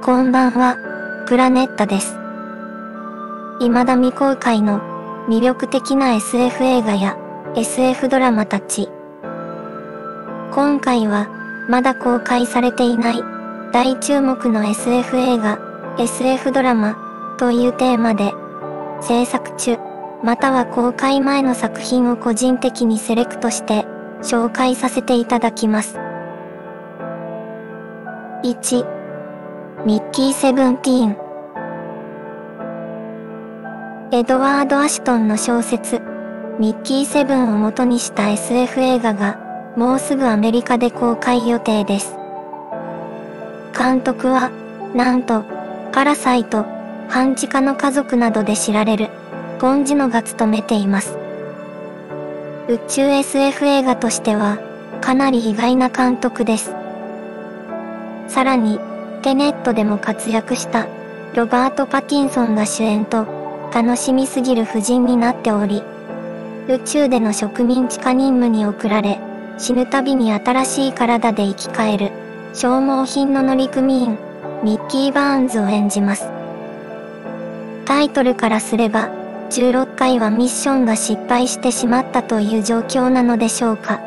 こんばんは、プラネッタです。未だ未公開の魅力的な SF 映画や SF ドラマたち。今回はまだ公開されていない大注目の SF 映画、SF ドラマというテーマで制作中または公開前の作品を個人的にセレクトして紹介させていただきます。1ミッキーセブンティーンエドワード・アシュトンの小説ミッキーセブンを元にした SF 映画がもうすぐアメリカで公開予定です。監督はなんとパラサイト、半地下の家族などで知られるポンジノが務めています。宇宙 SF 映画としてはかなり意外な監督です。さらに、テネットでも活躍したロバート・パティンソンが主演と楽しみすぎる夫人になっており、宇宙での植民地化任務に送られ、死ぬたびに新しい体で生き返る消耗品の乗組員、ミッキー・バーンズを演じます。タイトルからすれば、16回はミッションが失敗してしまったという状況なのでしょうか。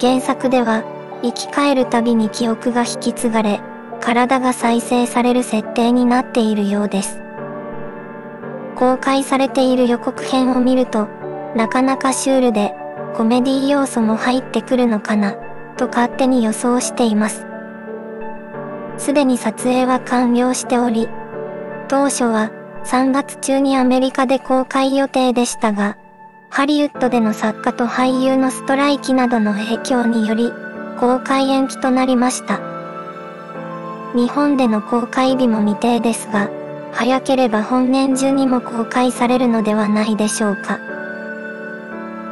原作では、生き返るたびに記憶が引き継がれ、体が再生される設定になっているようです。公開されている予告編を見ると、なかなかシュールで、コメディ要素も入ってくるのかな、と勝手に予想しています。すでに撮影は完了しており、当初は3月中にアメリカで公開予定でしたが、ハリウッドでの作家と俳優のストライキなどの影響により、公開延期となりました。日本での公開日も未定ですが、早ければ本年中にも公開されるのではないでしょうか。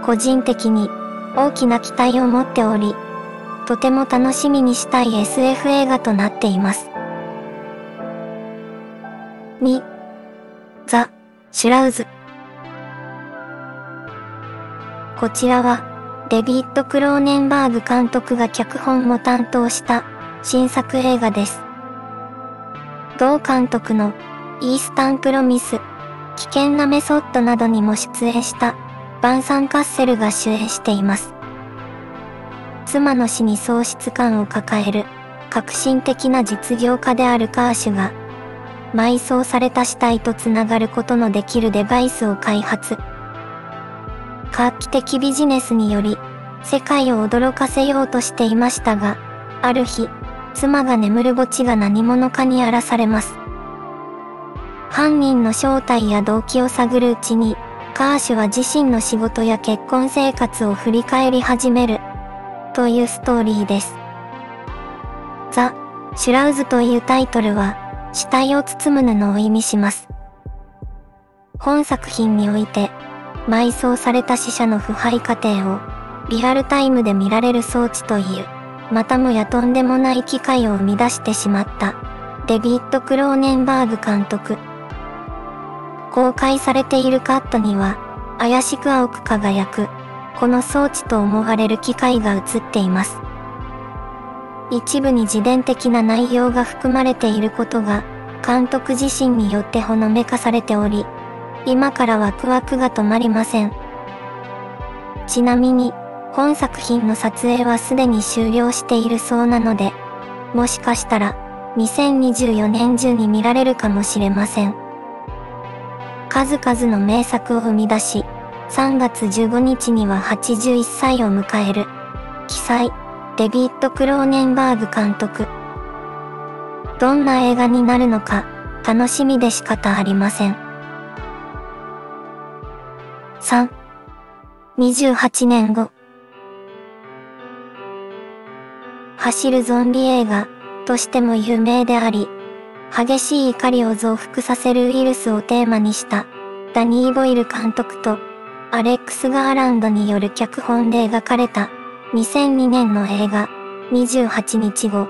個人的に大きな期待を持っており、とても楽しみにしたい SF 映画となっています。2ザ・シュラウズ。こちらは、デビッド・クローネンバーグ監督が脚本も担当した新作映画です。同監督のイースタン・プロミス、危険なメソッドなどにも出演したバンサン・カッセルが主演しています。妻の死に喪失感を抱える革新的な実業家であるカーシュが埋葬された死体とつながることのできるデバイスを開発。画期的ビジネスにより、世界を驚かせようとしていましたが、ある日、妻が眠る墓地が何者かに荒らされます。犯人の正体や動機を探るうちに、カーシュは自身の仕事や結婚生活を振り返り始める、というストーリーです。ザ・シュラウズというタイトルは、死体を包む布を意味します。本作品において、埋葬された死者の腐敗過程をリアルタイムで見られる装置という、またもやとんでもない機会を生み出してしまったデビッド・クローネンバーグ監督。公開されているカットには、怪しく青く輝く、この装置と思われる機械が映っています。一部に自伝的な内容が含まれていることが、監督自身によってほのめかされており、今からワクワクが止まりません。ちなみに、本作品の撮影はすでに終了しているそうなので、もしかしたら、2024年中に見られるかもしれません。数々の名作を生み出し、3月15日には81歳を迎える、記載。デビッド・クローネンバーグ監督。どんな映画になるのか、楽しみで仕方ありません。3、28年後。走るゾンビ映画としても有名であり、激しい怒りを増幅させるウイルスをテーマにしたダニー・ボイル監督とアレックス・ガーランドによる脚本で描かれた2002年の映画、28日後。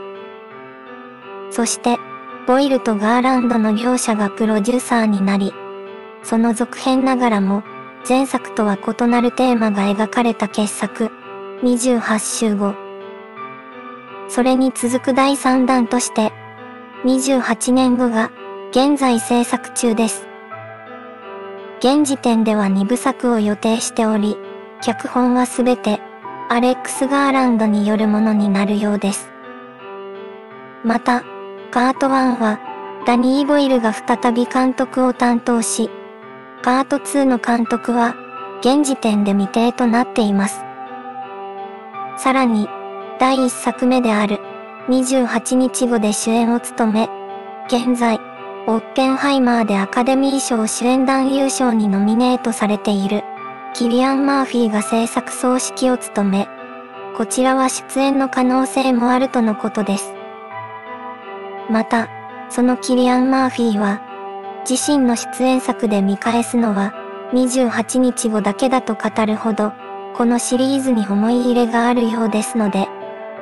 そして、ボイルとガーランドの両者がプロデューサーになり、その続編ながらも、前作とは異なるテーマが描かれた傑作、28週後。それに続く第3弾として、28年後が現在制作中です。現時点では2部作を予定しており、脚本はすべてアレックス・ガーランドによるものになるようです。また、パート1はダニー・ボイルが再び監督を担当し、パート2の監督は現時点で未定となっています。さらに、第1作目である28日後で主演を務め、現在、オッペンハイマーでアカデミー賞主演男優賞にノミネートされている、キリアン・マーフィーが制作総指揮を務め、こちらは出演の可能性もあるとのことです。また、そのキリアン・マーフィーは、自身の出演作で見返すのは、28日後だけだと語るほど、このシリーズに思い入れがあるようですので、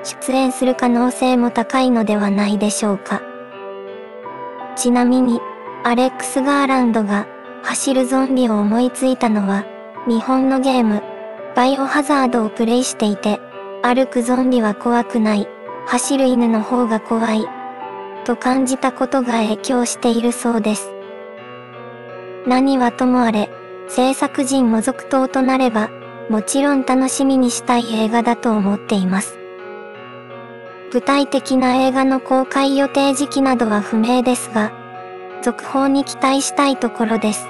出演する可能性も高いのではないでしょうか。ちなみに、アレックス・ガーランドが走るゾンビを思いついたのは、日本のゲーム、バイオハザードをプレイしていて、歩くゾンビは怖くない、走る犬の方が怖い、と感じたことが影響しているそうです。何はともあれ、制作陣も続投となれば、もちろん楽しみにしたい映画だと思っています。具体的な映画の公開予定時期などは不明ですが、続報に期待したいところです。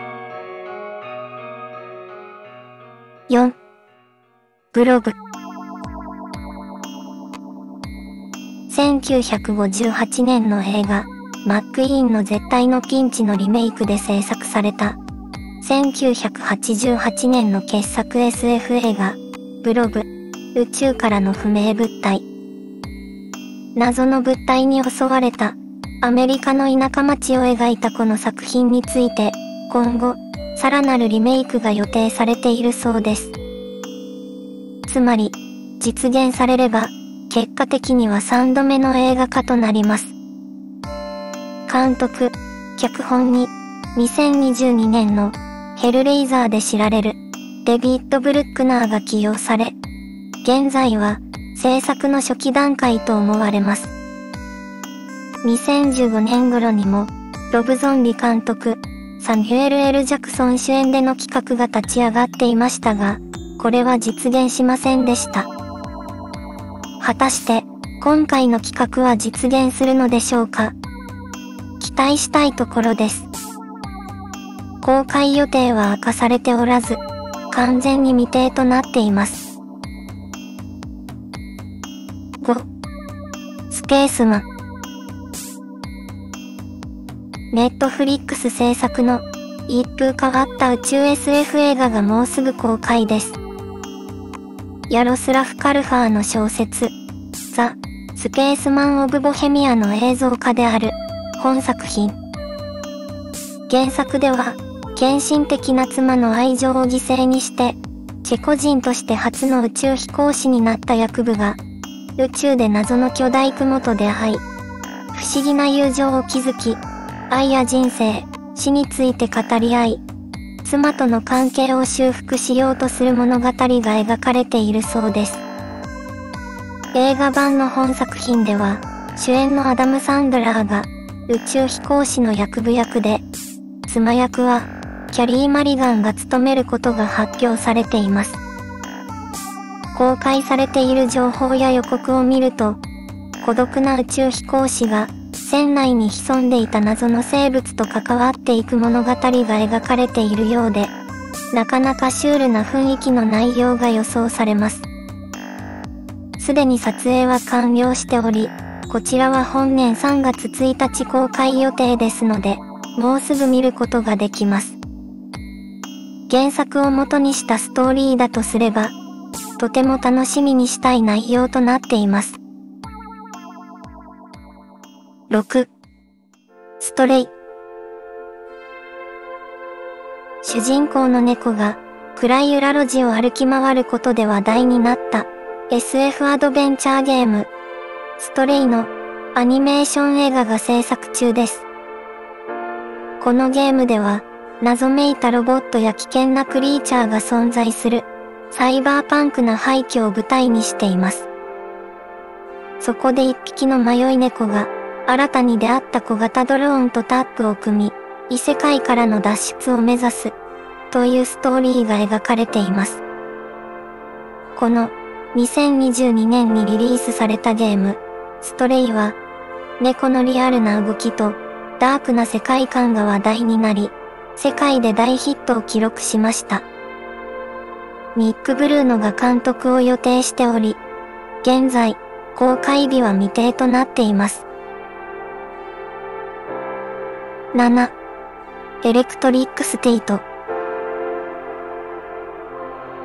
4. ブログ1958年の映画、マックイーンの絶対のピンチのリメイクで制作された、1988年の傑作 SF 映画、ブログ、宇宙からの不明物体。謎の物体に襲われたアメリカの田舎町を描いたこの作品について今後さらなるリメイクが予定されているそうです。つまり実現されれば結果的には3度目の映画化となります。監督、脚本に2022年のヘルレイザーで知られるデビッド・ブルックナーが起用され、現在は制作の初期段階と思われます。2015年頃にも、ロブ・ゾンビ監督、サミュエル・エル・ジャクソン主演での企画が立ち上がっていましたが、これは実現しませんでした。果たして、今回の企画は実現するのでしょうか？期待したいところです。公開予定は明かされておらず、完全に未定となっています。5スペースマンネットフリックス制作の一風変わった宇宙 SF 映画がもうすぐ公開です。ヤロスラフ・カルファーの小説、ザ・スペースマン・オブ・ボヘミアの映像化である本作品。原作では、献身的な妻の愛情を犠牲にして、チェコ人として初の宇宙飛行士になった役部が、宇宙で謎の巨大雲と出会い、不思議な友情を築き、愛や人生、死について語り合い、妻との関係を修復しようとする物語が描かれているそうです。映画版の本作品では、主演のアダム・サンドラーが宇宙飛行士の役部役で、妻役はキャリー・マリガンが務めることが発表されています。公開されている情報や予告を見ると、孤独な宇宙飛行士が船内に潜んでいた謎の生物と関わっていく物語が描かれているようで、なかなかシュールな雰囲気の内容が予想されます。すでに撮影は完了しており、こちらは本年3月1日公開予定ですので、もうすぐ見ることができます。原作を元にしたストーリーだとすれば、とても楽しみにしたい内容となっています。6. ストレイ主人公の猫が暗い裏路地を歩き回ることで話題になった SF アドベンチャーゲームストレイのアニメーション映画が制作中です。このゲームでは謎めいたロボットや危険なクリーチャーが存在するサイバーパンクな廃墟を舞台にしています。そこで一匹の迷い猫が新たに出会った小型ドローンとタッグを組み、異世界からの脱出を目指す、というストーリーが描かれています。この、2022年にリリースされたゲーム、ストレイは、猫のリアルな動きと、ダークな世界観が話題になり、世界で大ヒットを記録しました。ニック・ブルーノが監督を予定しており、現在、公開日は未定となっています。7. エレクトリック・ステイト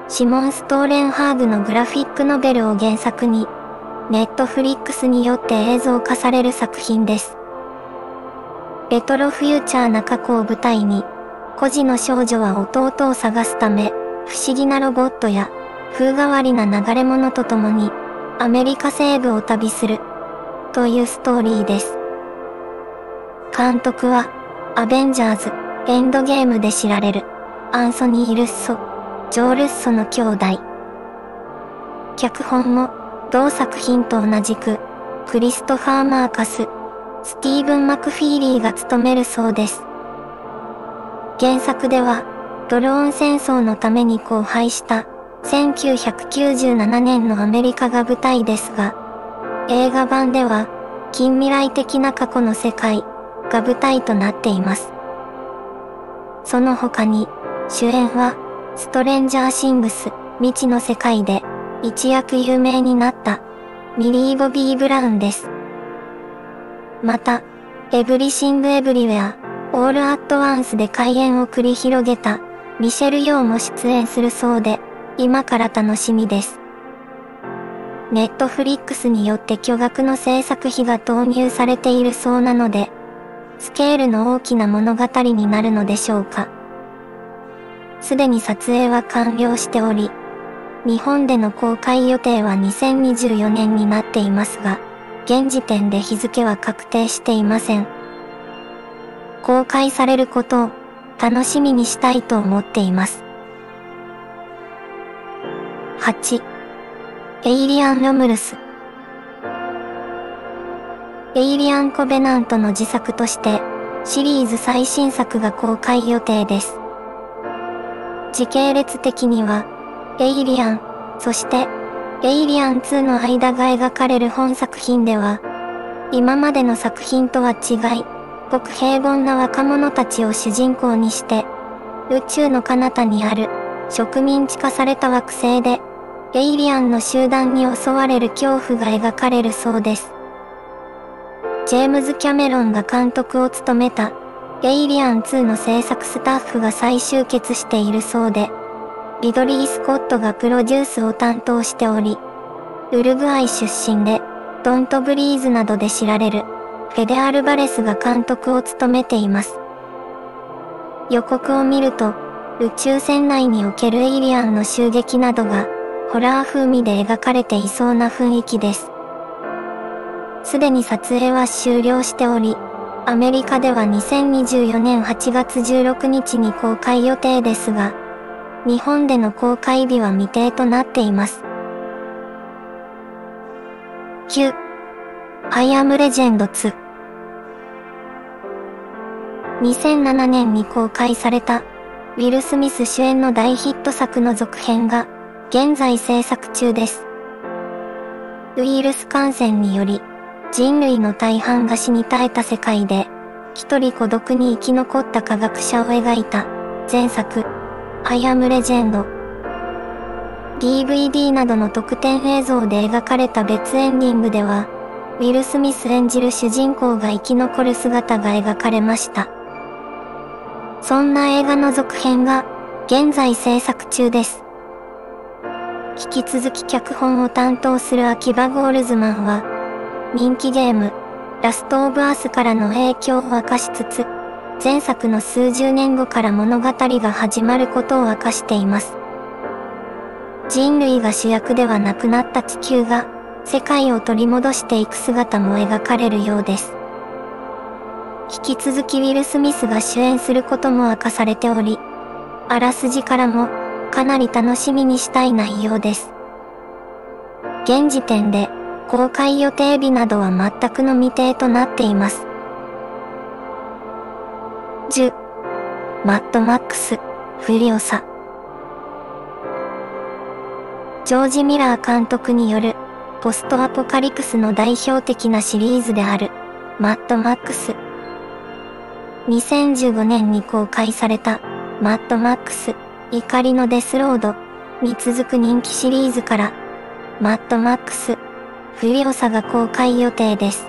シモン・ストーレンハーグのグラフィックノベルを原作に、ネットフリックスによって映像化される作品です。レトロフューチャーな過去を舞台に、孤児の少女は弟を探すため、不思議なロボットや、風変わりな流れ物とともに、アメリカ西部を旅する、というストーリーです。監督は、アベンジャーズ、エンドゲームで知られる、アンソニー・ルッソ、ジョー・ルッソの兄弟。脚本も、同作品と同じく、クリストファー・マーカス、スティーブン・マクフィーリーが務めるそうです。原作では、ドローン戦争のために荒廃した1997年のアメリカが舞台ですが、映画版では近未来的な過去の世界が舞台となっています。その他に主演は Stranger Things 未知の世界で一躍有名になったミリー・ボビー・ブラウンです。また、 Everything Everywhere All at Once で怪演を繰り広げた、ミシェル・ヨーも出演するそうで、今から楽しみです。 Netflix によって巨額の制作費が投入されているそうなので、スケールの大きな物語になるのでしょうか。すでに撮影は完了しており、日本での公開予定は2024年になっていますが、現時点で日付は確定していません。公開されることを楽しみにしたいと思っています。8. エイリアン・ロムルスエイリアン・コベナントの自作としてシリーズ最新作が公開予定です。時系列的にはエイリアン、そしてエイリアン2の間が描かれる本作品では、今までの作品とは違い、ごく平凡な若者たちを主人公にして、宇宙の彼方にある植民地化された惑星で、エイリアンの集団に襲われる恐怖が描かれるそうです。ジェームズ・キャメロンが監督を務めた、エイリアン2の制作スタッフが再集結しているそうで、リドリー・スコットがプロデュースを担当しており、ウルグアイ出身で、ドント・ブリーズなどで知られる、フェデ・アルバレスが監督を務めています。予告を見ると、宇宙船内におけるエイリアンの襲撃などが、ホラー風味で描かれていそうな雰囲気です。すでに撮影は終了しており、アメリカでは2024年8月16日に公開予定ですが、日本での公開日は未定となっています。9. I am Legend 2 2007年に公開された、ウィル・スミス主演の大ヒット作の続編が、現在制作中です。ウイルス感染により、人類の大半が死に絶えた世界で、一人孤独に生き残った科学者を描いた、前作、アイアムレジェンド。DVD などの特典映像で描かれた別エンディングでは、ウィル・スミス演じる主人公が生き残る姿が描かれました。そんな映画の続編が、現在制作中です。引き続き脚本を担当する秋葉ゴールズマンは、人気ゲーム、ラストオブアースからの影響を明かしつつ、前作の数十年後から物語が始まることを明かしています。人類が主役ではなくなった地球が世界を取り戻していく姿も描かれるようです。引き続きウィル・スミスが主演することも明かされており、あらすじからもかなり楽しみにしたい内容です。現時点で公開予定日などは全くの未定となっています。10、マッドマックス、フリオサ。ジョージ・ミラー監督による、ポストアポカリプスの代表的なシリーズである、マッドマックス。2015年に公開された、マッドマックス、怒りのデスロードに続く人気シリーズから、マッドマックス、フリオサが公開予定です。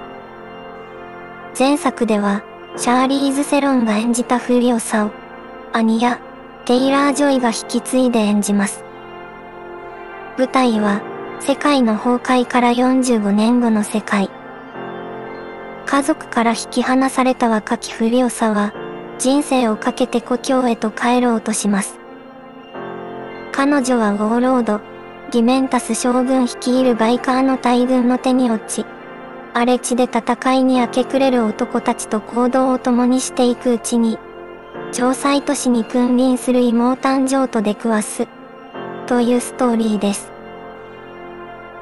前作では、シャーリーズ・セロンが演じたフリオサを、アニャ・テイラー＝ジョイが引き継いで演じます。舞台は、世界の崩壊から45年後の世界。家族から引き離された若きフリオサは、人生をかけて故郷へと帰ろうとします。彼女は warlord、ディメンタス将軍率いるバイカーの大軍の手に落ち、荒れ地で戦いに明け暮れる男たちと行動を共にしていくうちに、城塞都市に君臨する妹誕生と出くわす、というストーリーです。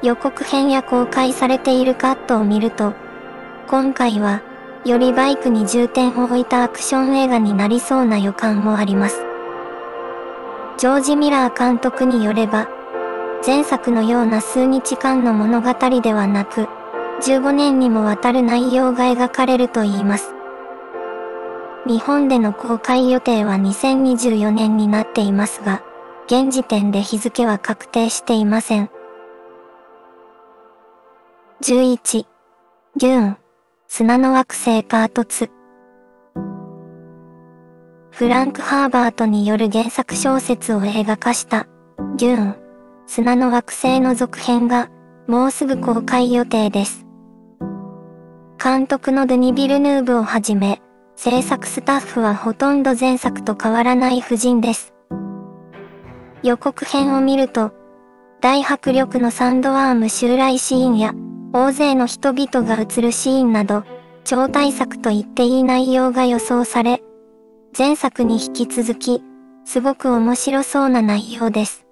予告編や公開されているカットを見ると、今回は、よりバイクに重点を置いたアクション映画になりそうな予感もあります。ジョージ・ミラー監督によれば、前作のような数日間の物語ではなく、15年にもわたる内容が描かれると言います。日本での公開予定は2024年になっていますが、現時点で日付は確定していません。11、デューン、砂の惑星パート2。フランク・ハーバートによる原作小説を映画化した、デューン、砂の惑星の続編が、もうすぐ公開予定です。監督のドゥニ・ビルヌーブをはじめ、制作スタッフはほとんど前作と変わらない布陣です。予告編を見ると、大迫力のサンドワーム襲来シーンや、大勢の人々が映るシーンなど、超大作と言っていい内容が予想され、前作に引き続き、すごく面白そうな内容です。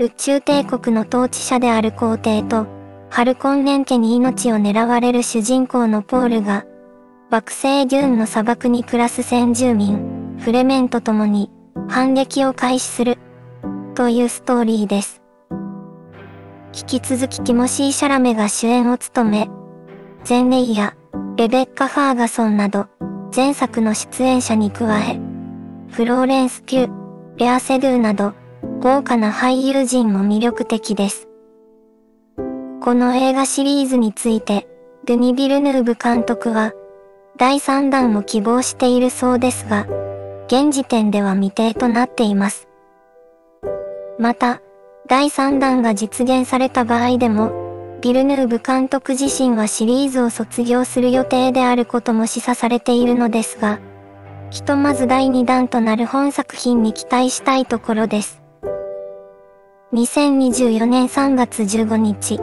宇宙帝国の統治者である皇帝と、ハルコン連家に命を狙われる主人公のポールが、惑星デューンの砂漠に暮らす先住民、フレメンと共に、反撃を開始する、というストーリーです。引き続きティモシー・シャラメが主演を務め、ゼンネイやレベッカ・ファーガソンなど、前作の出演者に加え、フローレンス・ピュー、レア・セドゥなど、豪華な俳優陣も魅力的です。この映画シリーズについて、ドゥニ・ビルヌーブ監督は、第3弾も希望しているそうですが、現時点では未定となっています。また、第3弾が実現された場合でも、ビルヌーブ監督自身はシリーズを卒業する予定であることも示唆されているのですが、ひとまず第2弾となる本作品に期待したいところです。2024年3月15日、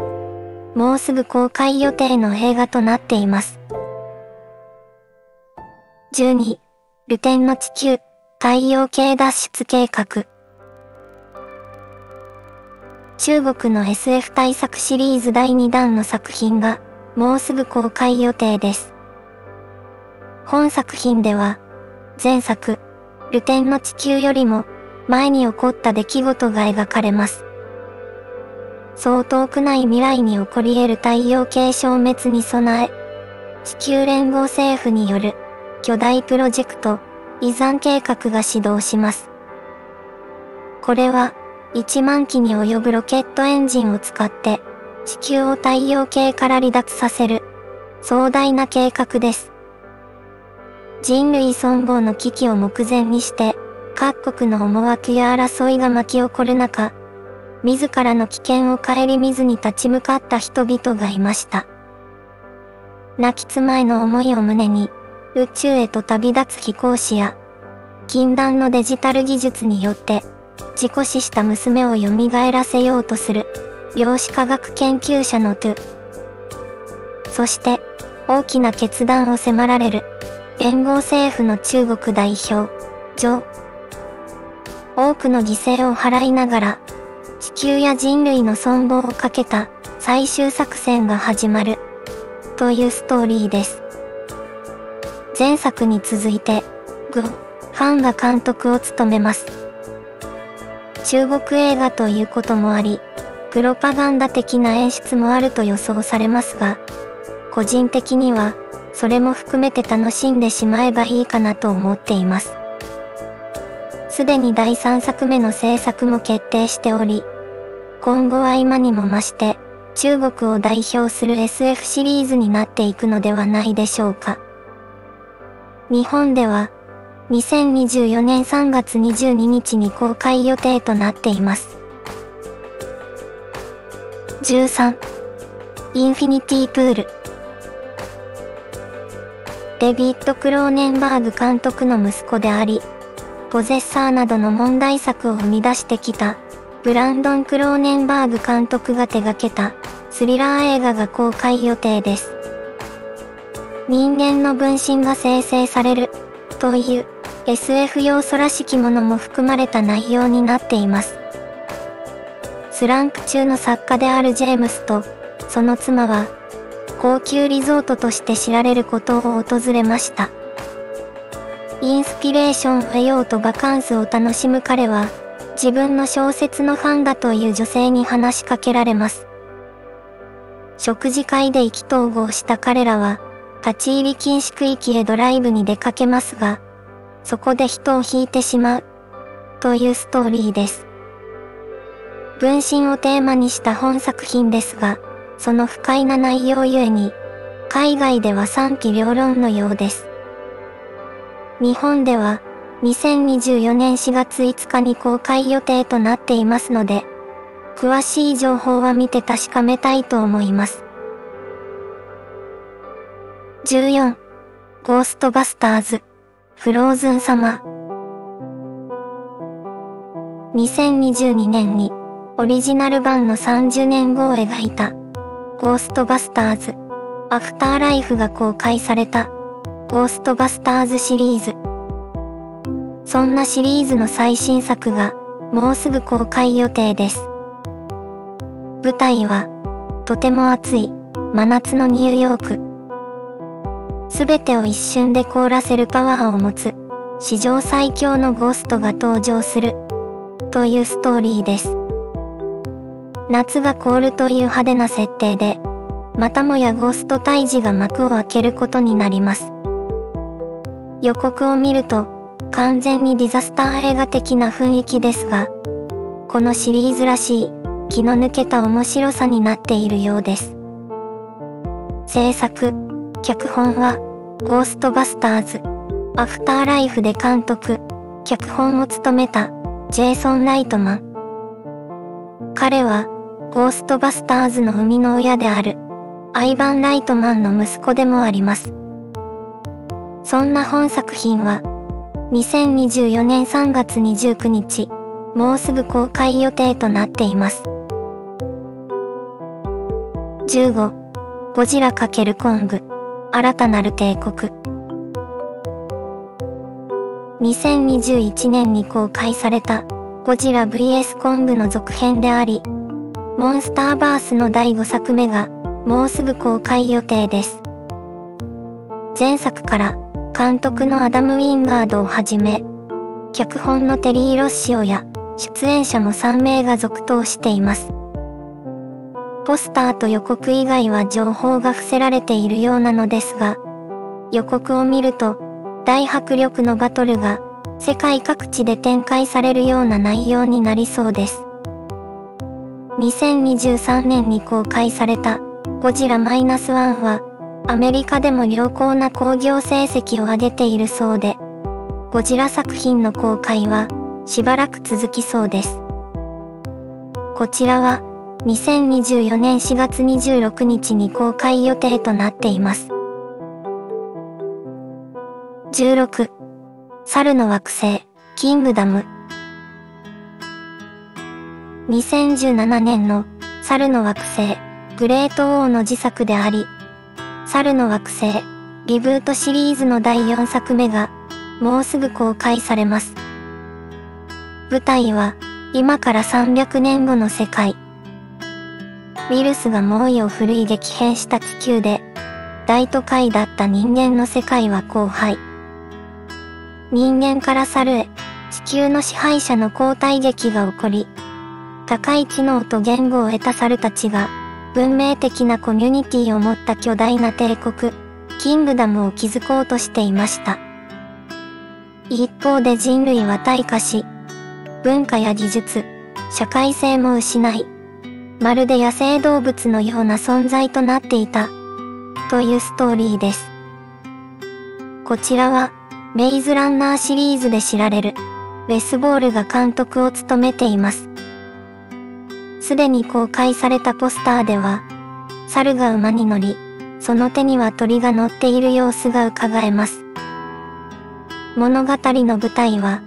もうすぐ公開予定の映画となっています。12、ルテンの地球、太陽系脱出計画。中国の SF 対策シリーズ第2弾の作品が、もうすぐ公開予定です。本作品では、前作、ルテンの地球よりも、前に起こった出来事が描かれます。そう遠くない未来に起こり得る太陽系消滅に備え、地球連合政府による巨大プロジェクト、遺産計画が始動します。これは、1万機に及ぶロケットエンジンを使って、地球を太陽系から離脱させる、壮大な計画です。人類存亡の危機を目前にして、各国の思惑や争いが巻き起こる中、自らの危険を顧みずに立ち向かった人々がいました。亡き妻への思いを胸に、宇宙へと旅立つ飛行士や、禁断のデジタル技術によって、事故死した娘を蘇らせようとする、量子科学研究者のトゥ。そして、大きな決断を迫られる、連合政府の中国代表、ジョー。多くの犠牲を払いながら、地球や人類の存亡をかけた最終作戦が始まる、というストーリーです。前作に続いて、グ・ファンが監督を務めます。中国映画ということもあり、プロパガンダ的な演出もあると予想されますが、個人的には、それも含めて楽しんでしまえばいいかなと思っています。すでに第3作目の制作も決定しており、今後は今にも増して、中国を代表する SF シリーズになっていくのではないでしょうか。日本では、2024年3月22日に公開予定となっています。13. インフィニティプールデビッド・クローネンバーグ監督の息子であり、ポゼッサーなどの問題作を生み出してきた、ブランドン・クローネンバーグ監督が手掛けた、スリラー映画が公開予定です。人間の分身が生成される、という、SF 要素らしきものも含まれた内容になっています。スランク中の作家であるジェームスと、その妻は、高級リゾートとして知られることを訪れました。インスピレーションを得ようとバカンスを楽しむ彼は、自分の小説のファンだという女性に話しかけられます。食事会で意気投合した彼らは、立ち入り禁止区域へドライブに出かけますが、そこで人を引いてしまう、というストーリーです。分身をテーマにした本作品ですが、その不快な内容ゆえに、海外では賛否両論のようです。日本では2024年4月5日に公開予定となっていますので、詳しい情報は見て確かめたいと思います。14. ゴーストバスターズフローズン様2022年にオリジナル版の30年後を描いたゴーストバスターズアフターライフが公開されたゴーストバスターズシリーズ。そんなシリーズの最新作がもうすぐ公開予定です。舞台はとても暑い真夏のニューヨーク。すべてを一瞬で凍らせるパワーを持つ史上最強のゴーストが登場するというストーリーです。夏が凍るという派手な設定で、またもやゴースト退治が幕を開けることになります。予告を見ると、完全にディザスター映画的な雰囲気ですが、このシリーズらしい、気の抜けた面白さになっているようです。制作、脚本は、ゴーストバスターズ、アフターライフで監督、脚本を務めた、ジェイソン・ライトマン。彼は、ゴーストバスターズの生みの親である、アイバン・ライトマンの息子でもあります。そんな本作品は、2024年3月29日、もうすぐ公開予定となっています。15、ゴジラ×コング、新たなる帝国。2021年に公開された、ゴジラ VS コングの続編であり、モンスターバースの第5作目が、もうすぐ公開予定です。前作から、監督のアダム・ウィンガードをはじめ、脚本のテリー・ロッシオや出演者も3名が続投しています。ポスターと予告以外は情報が伏せられているようなのですが、予告を見ると、大迫力のバトルが世界各地で展開されるような内容になりそうです。2023年に公開されたゴジラ -1 はアメリカでも良好な興行成績を上げているそうで、ゴジラ作品の公開はしばらく続きそうです。こちらは2024年4月26日に公開予定となっています。16、猿の惑星、キングダム。2017年の猿の惑星、グレート王の自作であり、猿の惑星、リブートシリーズの第4作目が、もうすぐ公開されます。舞台は、今から300年後の世界。ウイルスが猛威を振るい激変した地球で、大都会だった人間の世界は荒廃。人間から猿へ、地球の支配者の交代劇が起こり、高い知能と言語を得た猿たちが、文明的なコミュニティを持った巨大な帝国、キングダムを築こうとしていました。一方で人類は退化し、文化や技術、社会性も失い、まるで野生動物のような存在となっていた、というストーリーです。こちらは、メイズランナーシリーズで知られる、ウェスボールが監督を務めています。すでに公開されたポスターでは、猿が馬に乗り、その手には鳥が乗っている様子が伺えます。物語の舞台は、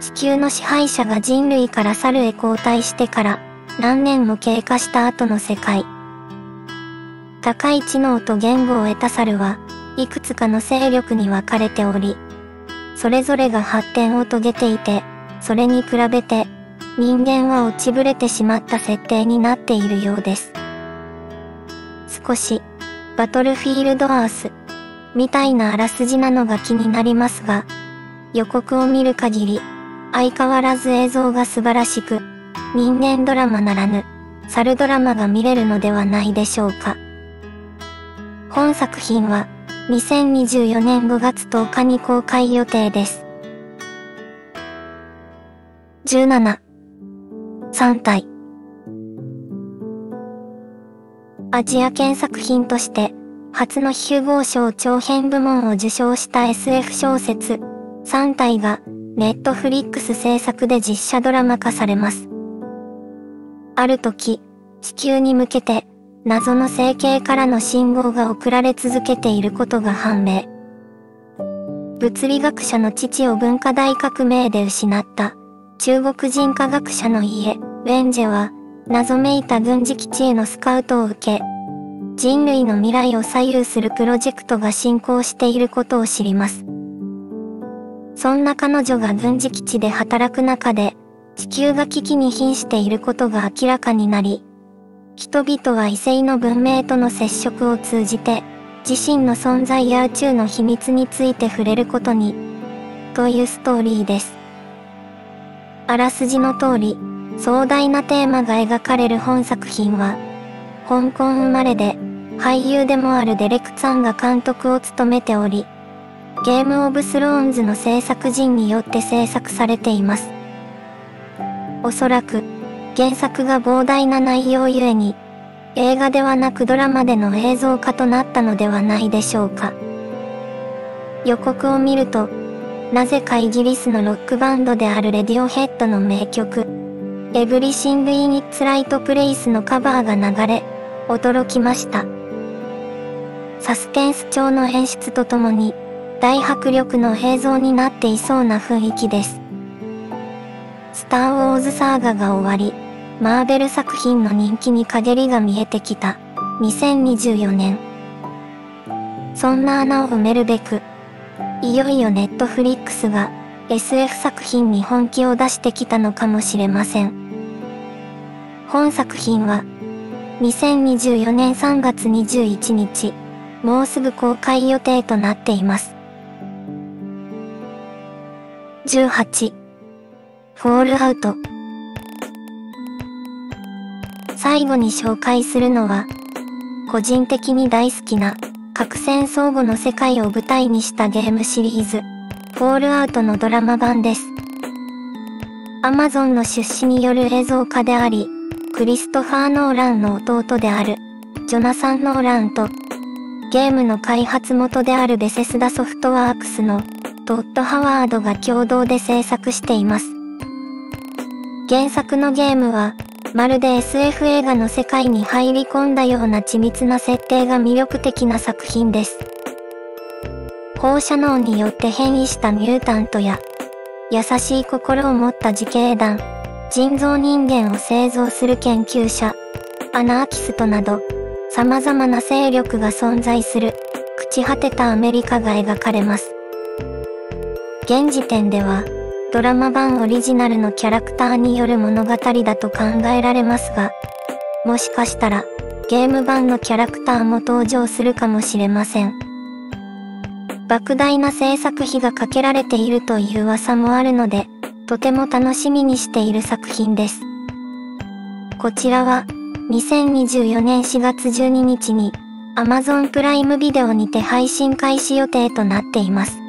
地球の支配者が人類から猿へ交代してから何年も経過した後の世界。高い知能と言語を得た猿はいくつかの勢力に分かれており、それぞれが発展を遂げていて、それに比べて人間は落ちぶれてしまった設定になっているようです。少し、バトルフィールドアース、みたいなあらすじなのが気になりますが、予告を見る限り、相変わらず映像が素晴らしく、人間ドラマならぬ、猿ドラマが見れるのではないでしょうか。本作品は、2024年5月10日に公開予定です。17、3体。アジア圏作品として、初のヒューゴー賞長編部門を受賞した SF 小説、3体が、ネットフリックス制作で実写ドラマ化されます。ある時、地球に向けて、謎の星系からの信号が送られ続けていることが判明。物理学者の父を文化大革命で失った中国人科学者の家、ウェンジェは、謎めいた軍事基地へのスカウトを受け、人類の未来を左右するプロジェクトが進行していることを知ります。そんな彼女が軍事基地で働く中で、地球が危機に瀕していることが明らかになり、人々は異性の文明との接触を通じて、自身の存在や宇宙の秘密について触れることに、というストーリーです。あらすじの通り、壮大なテーマが描かれる本作品は、香港生まれで、俳優でもあるデレク・ツァンが監督を務めており、Game of Thrones の制作陣によって制作されています。おそらく、原作が膨大な内容ゆえに、映画ではなくドラマでの映像化となったのではないでしょうか。予告を見ると、なぜかイギリスのロックバンドである Radiohead の名曲、 Everything in Its Right Place のカバーが流れ、驚きました。サスペンス調の演出とともに、大迫力の映像になっていそうな雰囲気です。スター・ウォーズサーガが終わり、マーベル作品の人気に陰りが見えてきた2024年。そんな穴を埋めるべく、いよいよネットフリックスが SF 作品に本気を出してきたのかもしれません。本作品は2024年3月21日、もうすぐ公開予定となっています。18フォールアウト。最後に紹介するのは、個人的に大好きな、核戦争後の世界を舞台にしたゲームシリーズ、フォールアウトのドラマ版です。アマゾンの出資による映像化であり、クリストファー・ノーランの弟である、ジョナサン・ノーランと、ゲームの開発元であるベセスダソフトワークスのトッド・ハワードが共同で制作しています。原作のゲームは、まるで SF 映画の世界に入り込んだような緻密な設定が魅力的な作品です。放射能によって変異したミュータントや、優しい心を持った自警団、人造人間を製造する研究者、アナーキストなど、様々な勢力が存在する、朽ち果てたアメリカが描かれます。現時点では、ドラマ版オリジナルのキャラクターによる物語だと考えられますが、もしかしたら、ゲーム版のキャラクターも登場するかもしれません。莫大な制作費がかけられているという噂もあるので、とても楽しみにしている作品です。こちらは、2024年4月12日に、Amazon プライムビデオにて配信開始予定となっています。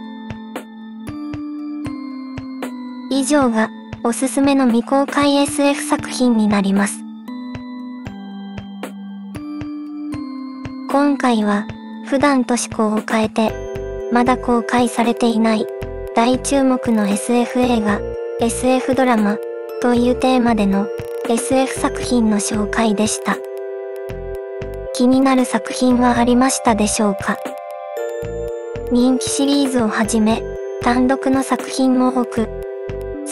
以上が、おすすめの未公開 SF 作品になります。今回は、普段と思考を変えて、まだ公開されていない、大注目の SF 映画、SF ドラマというテーマでの SF 作品の紹介でした。気になる作品はありましたでしょうか？人気シリーズをはじめ、単独の作品も多く、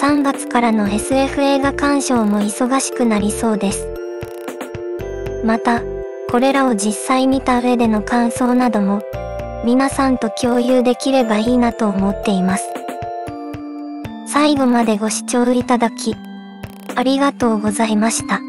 3月からの SF 映画鑑賞も忙しくなりそうです。また、これらを実際見た上での感想なども、皆さんと共有できればいいなと思っています。最後までご視聴いただき、ありがとうございました。